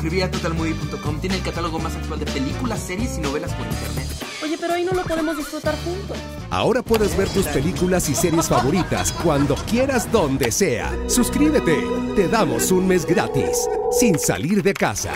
suscribir a totalmovie.com. Tiene el catálogo más actual de películas, series y novelas por internet. Oye, pero ahí no lo podemos disfrutar juntos. Ahora puedes ver tus películas y series favoritas cuando quieras, donde sea. Suscríbete. Te damos un mes gratis, sin salir de casa.